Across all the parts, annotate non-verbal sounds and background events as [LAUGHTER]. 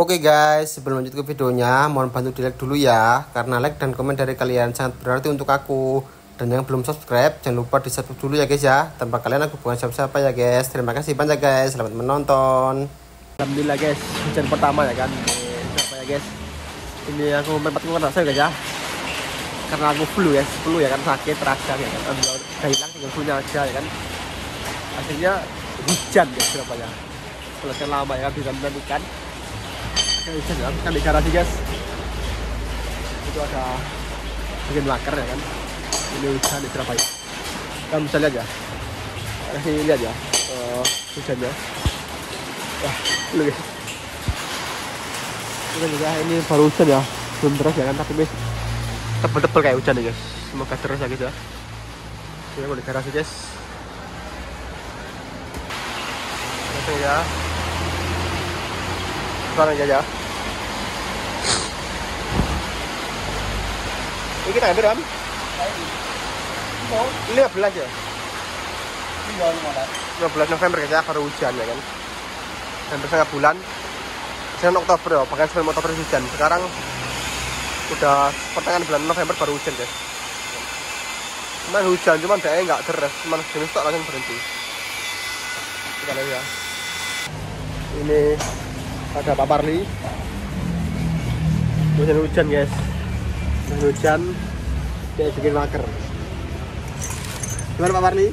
Oke guys, sebelum lanjut ke videonya, mohon bantu di like dulu ya Karena like dan komen dari kalian sangat berarti untuk aku. Dan yang belum subscribe, jangan lupa di subscribe dulu ya guys ya. Tanpa kalian aku bukan siapa-siapa ya guys. Terima kasih banyak guys, selamat menonton. Alhamdulillah guys, hujan pertama ya kan? Siapa ya guys. Ini aku mempat keluar saya guys ya. Karena aku flu ya, flu ya kan? Sakit terasa ya kan? Udah hilang tinggal flu aja ya kan? Akhirnya hujan guys berapa ya Selesai lama ya bisa menentukan kan di garasi guys. Itu ada bikin laker ya kan? Ini hujan di Surabaya. Kalian bisa lihat ya? Kasih lihat ya uh, hujannya. Wah lu guys. Ini juga ini baru hujan ya. Belum terus ya kan? Tapi guys tebel-tebel kayak hujan ya guys. Semoga terus ya guys ya. Ini mau di garasi guys. Oke ya. Sekarang aja ini kita ambil ram 15 ya? 15 November ya baru hujan ya kan? Hampir setengah bulan. Sekarang Oktober ya bahkan sebelum Oktober hujan. Sekarang udah pertengahan bulan November baru hujan guys. Cuman hujan cuman daerah nggak deras. Cuman jenis tak langsung berhenti. Kita lihat ya. Ini ada Pak Parli. Hujan hujan guys hujan kayak bikin maker gimana Pak Parli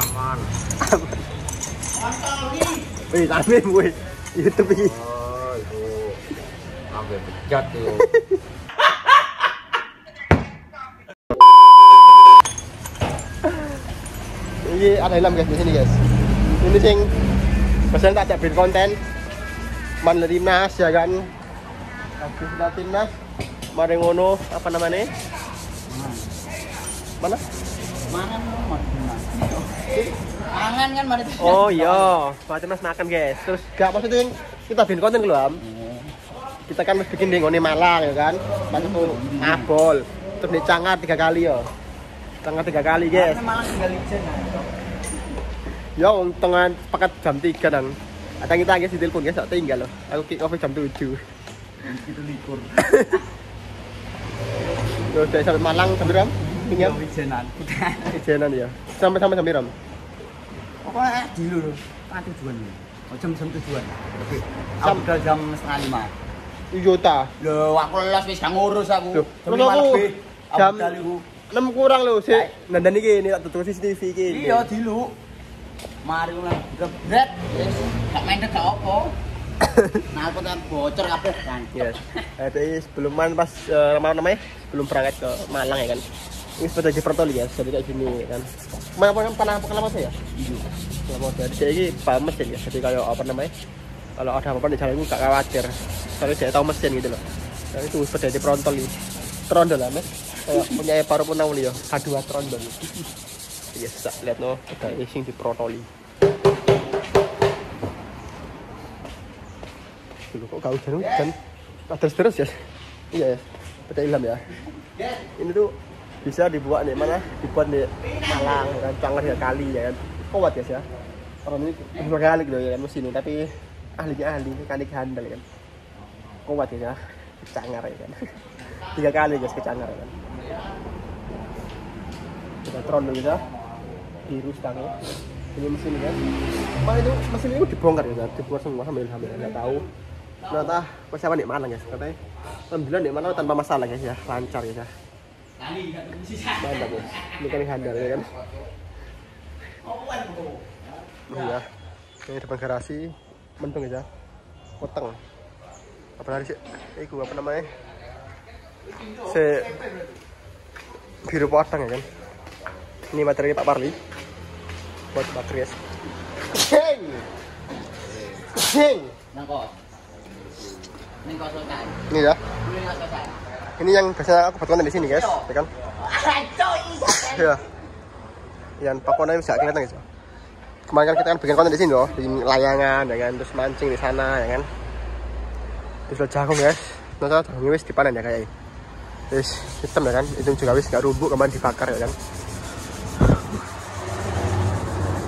aman. Wih tapi wih YouTube ini. Oh itu. Sampai bejat tuh. Ini ada helm guys di sini guys. Ini sing pesan tak bikin konten. Timnas ya kan? Habis timnas mari ngono apa namanya? Mana? Mangan Mangan kan mari. oh iya. Pak timnas makan guys. Terus gak maksudnya kita bikin konten dulu am. Kita kan harus bikin di ngone Malang ya kan? Pas itu ngabol. Terus di tiga kali ya. Cangar tiga kali guys. Malang tinggal ijen. Ya, wong tengah pakat jam 3 dan ada kita guys di telepon guys, tak tinggal loh. Aku kick off jam 7. Itu likur. [LAUGHS] Terus dari sampai Malang jam berapa? Pinjam [LAUGHS] Ijenan. ijenan ya. Sampai sampai jam berapa? Pokoknya dulu loh. Ah tujuan. Oh, jam jam tujuan. Oke. Aku udah jam setengah lima. Juta. Loh, aku lelas wis gak ngurus aku. Loh, Jam lima lebih. Jam-. 6 kurang loh sih. Nah, dan ini ini tak tutup CCTV ini. Iya, dulu. Mari ulang gebret. Wis gak main gak opo. Nah, aku kan bocor kabeh kan. Yes. Eh, jadi sebelum man pas eh, apa namanya? Sebelum berangkat ke Malang ya kan. Ini sepeda di Protoli ya, jadi kayak gini ya kan. Mana apa pernah pengalaman saya? Iya. Pengalaman saya. Jadi ini paham mesin ya. Jadi kayak apa namanya? Kalau ada apa-apa di jalan itu gak khawatir. Soalnya saya tahu mesin gitu loh. Dan itu sepeda di Protoli. Trondol lah, Mas. Kayak [LAUGHS] punya paru pun ya. H2 Trondol. Iya, yes, lihat no, ada ising di Protoli. Dulu kok gak hujan hujan. Terus terus ya. Iya ya. Pada ilham ya. Ini tuh bisa dibuat nih mana? Dibuat di Malang ya kan, Cangar ya kali ya kan. Kuat ya. Orang ini berapa kali gitu ya kan mesin ini, tapi ahlinya ahli, mekanik handal ya kan. Kuat ya, Cangar ya kan. [LAUGHS] Tiga kali guys ke Cangar ya kan. Kita tron dulu ya. Biru stangnya. Ini mesin kan. Mana itu mesin ini dibongkar ya, kan? dibongkar semua sambil hamil nggak tahu. Nah, tah persiapan di mana guys? Katanya alhamdulillah di mana tanpa masalah guys ya, lancar guys ya. Mantap guys. Ini kan handal ya kan. Iya. Ini depan garasi mendung guys ya. Potong. Apa lagi sih? Iku apa namanya? Se biru potong ya kan. Ini materi Pak Parli. Buat baterai guys. Kucing. Kucing. Nang kos. Ning kosan. Ini ya. Ini yang biasanya aku buat konten di sini guys, ya kan? Ya. Yang pakonnya bisa kelihatan guys. Kemarin kan kita kan bikin konten di sini loh, di layangan, ya kan? Terus mancing di sana, ya kan? Terus jagung guys, nanti jagungnya wis dipanen ya kayak Terus hitam ya kan, itu juga wis nggak rubuh kemarin dibakar ya kan?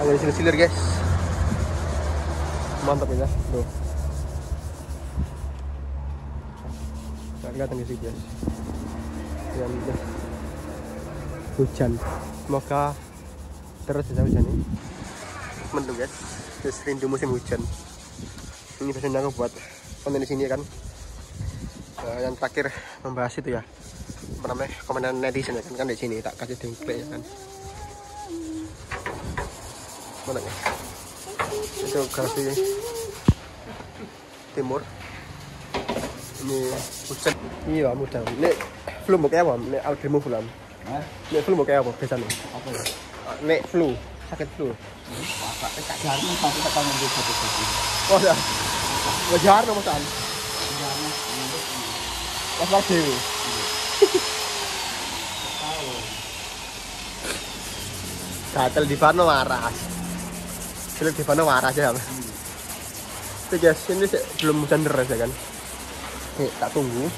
Ada silir-silir guys. Mantap ya, tuh. Kelihatan di sini guys dan hujan. Semoga terus bisa hujan ini. Mendung guys. Terus rindu musim hujan. Ini biasanya aku buat konten di sini kan? Eh, yang terakhir membahas itu ya. Namanya? Komentar netizen ya kan? Kan di sini tak kasih template ya kan? Mana ya itu kasih timur iya mudah. Ini flu mau kayak apa? Ini aldimu flu Hah? ini flu mau kayak apa biasanya? Apa ya? ini flu sakit flu. Oh ya. Wajar Jarang, nunggu, pas war dewi. Tahu. gatel di Vano waras. Gatel di Vano waras ya itu guys ini belum hujan deras ya kan nih tak tunggu.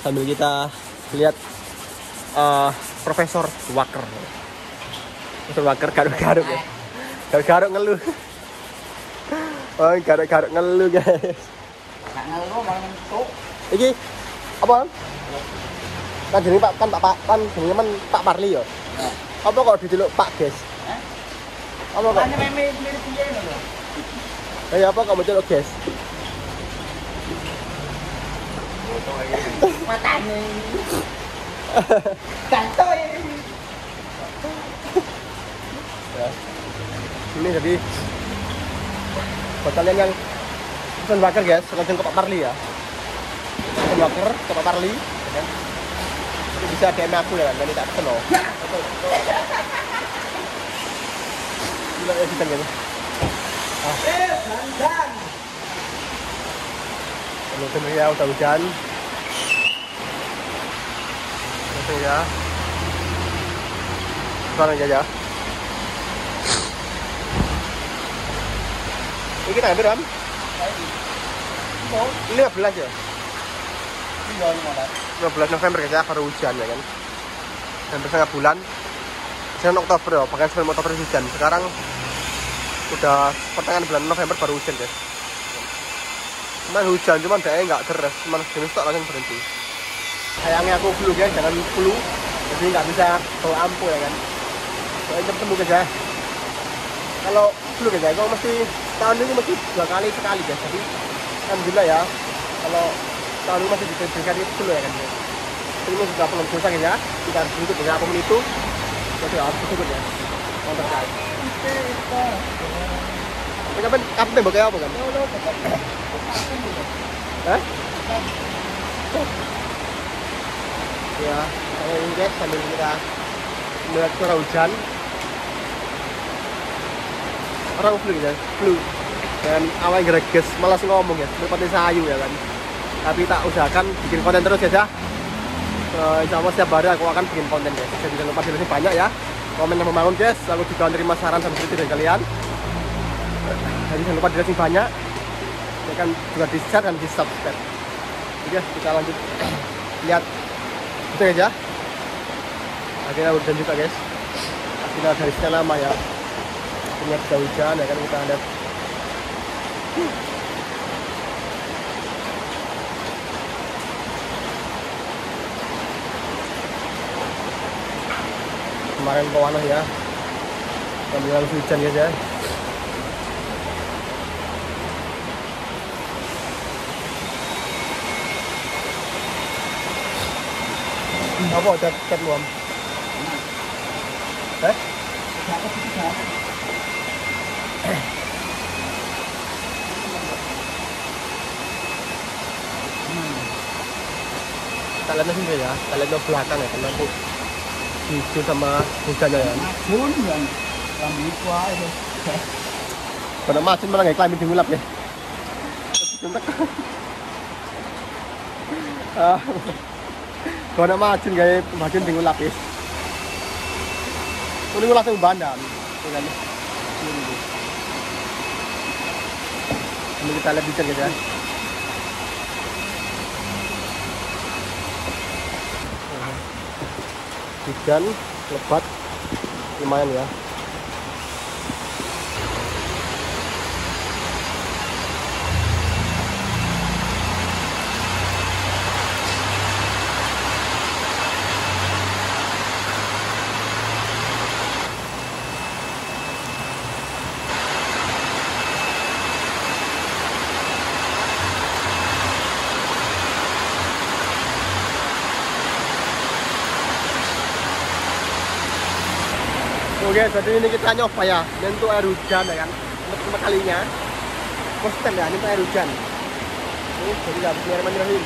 Sambil kita lihat eh, Profesor Waker Profesor Waker garuk-garuk ya. Garuk-garuk ngeluh. Oh garuk-garuk ngeluh guys. Nak ngeluh malah mentuk. iki apa? Kan jenenge Pak kan Pak Pak kan jenenge men Pak Parli ya? Nah, apa kok diceluk Pak eh? apa kok? Makanya meme mirip dia lho. Eh apa kamu celuk Ges Matane. Ini jadi buat kalian yang pesan waker guys. Langsung ke Pak Parli ya. Pesan waker ke Pak Parli ya. Kan? Itu bisa DM aku ya. Kan nanti tak pesen loh. Gila ya kita gitu. Eh, dandan. langsung ya udah hujan langsung ya. Sekarang aja ya. Ini kita ambil ram. Mau? 15 ya? Tinggal mana? 15 November guys ya baru hujan ya kan? Hampir setengah bulan. Sekarang Oktober ya bahkan sebelum Oktober hujan. Sekarang udah pertengahan bulan November baru hujan guys. Cuman hujan cuman daerahnya nggak deras. Cuman jenis tok langsung berhenti sayangnya aku flu guys. Jangan flu. Jadi nggak bisa bawa ampu ya kan? Soalnya cepet sembuh guys ya. Kalau flu guys ya kalau mesti tahun ini mesti dua kali sekali guys. Jadi alhamdulillah ya. Kalau tahun ini masih bisa sekali flu ya kan guys. Ini sudah belum selesai guys ya. Kita harus ikut beberapa menit itu jadi harus ikut ya. Mantap guys kapan kapan tembak kayak apa kan? Hah? Ya, saya ini guys sambil kita melihat curah hujan. Orang flu ya, flu. Dan awalnya greges, malas ngomong ya, seperti sayu ya kan. Tapi tak usahakan bikin konten terus ya, Uh, insya Allah setiap hari aku akan bikin konten guys. Jadi jangan lupa di banyak ya. Komen yang membangun guys. Aku juga menerima saran dan kritik dari kalian. Jadi jangan lupa di banyak. Ya kan juga di share dan di subscribe. Oke kita lanjut lihat itu guys ya. Akhirnya hujan juga guys. Akhirnya dari sekian lama ya. Akhirnya sudah hujan ya kan kita lihat. kemarin pewanah ya sambil langsung hujan guys ya apa cat cat luam eh kita lihat sini ya kita lihat ke belakang ya karena aku hijau sama hujannya ya Pun yang rambut kuah itu. pada macet malah nggak klimbing di ngulap ya Ah. Kalau nak macet gaya macet ngulap ya ini ngulap sama bandam ya. Kan? ini kita lihat bisa gitu ya. Hujan lebat lumayan ya Oke, jadi ini kita nyoba ya, ini untuk air hujan ya kan, pertama kalinya. Konsisten ya, ini untuk air hujan. Ini jadi nggak bismillahirrahmanirrahim.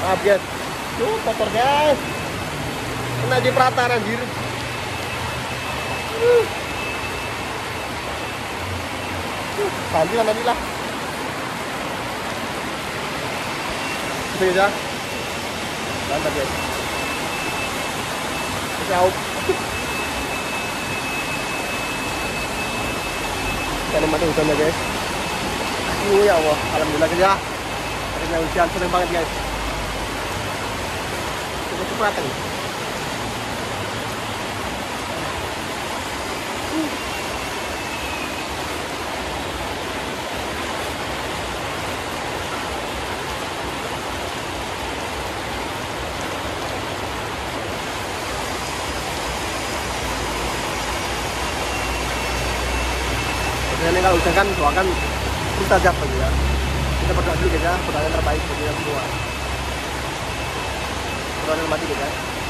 Maaf guys, tuh kotor guys. Kena di pratar anjir. Uh. Ganti lah nanti lah. Mantap guys. Ya alhamdulillah ya. Seneng banget guys. Cepatan. Biasanya kalau hujan kan doakan aja gitu ya. Kita berdoa dulu ya, berdoa yang terbaik bagi kita semua. Berdoa yang mati guys ya.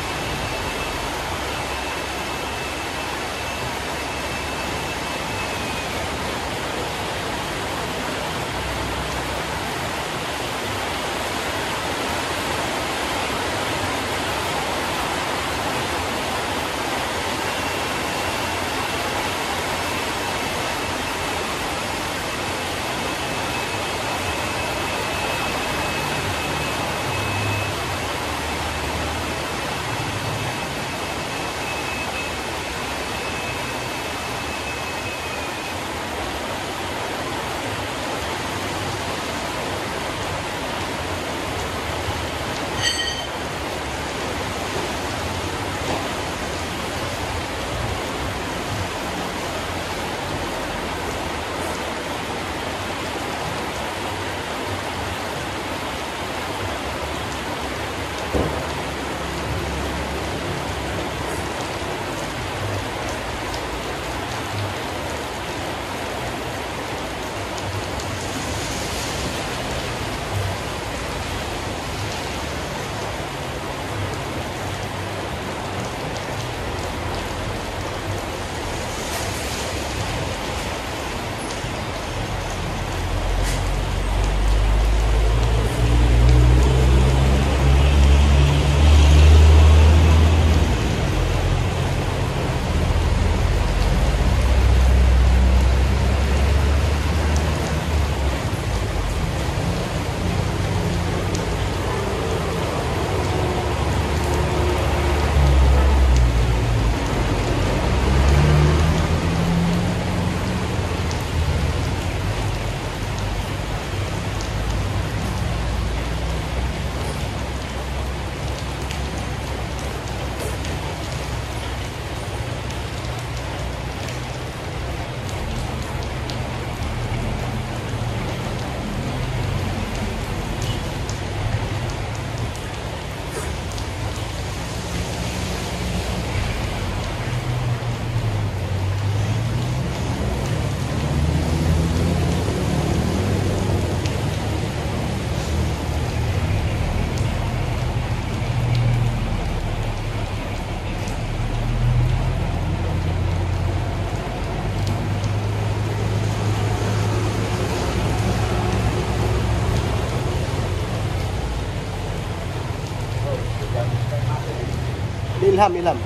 Ini ilham, ilham.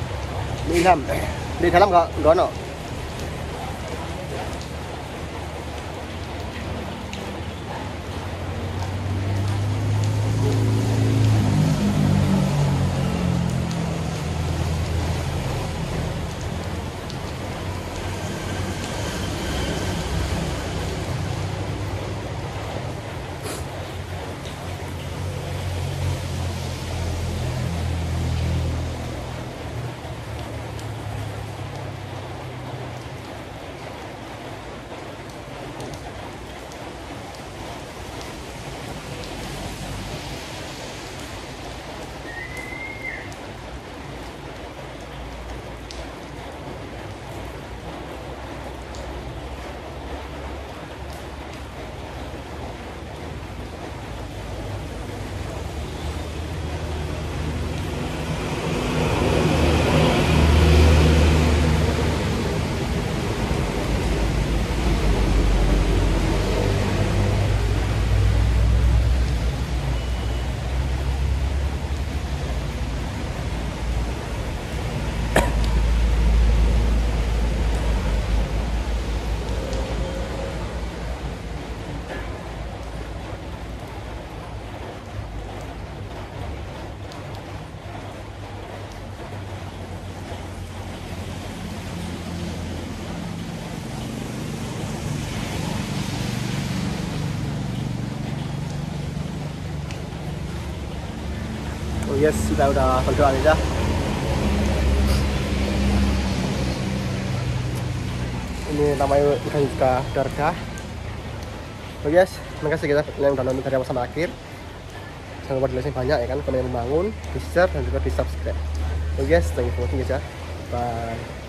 Ini ilham. Di dalam yes kita udah berdoa aja ini namanya udah juga udah reda oke guys terima kasih kita yang udah nonton dari awal sampai akhir. Jangan lupa di banyak ya kan yang membangun di share dan juga di subscribe oke guys thank you for watching guys ya. Bye